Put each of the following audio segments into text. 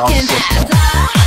looking at the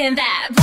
rocking that.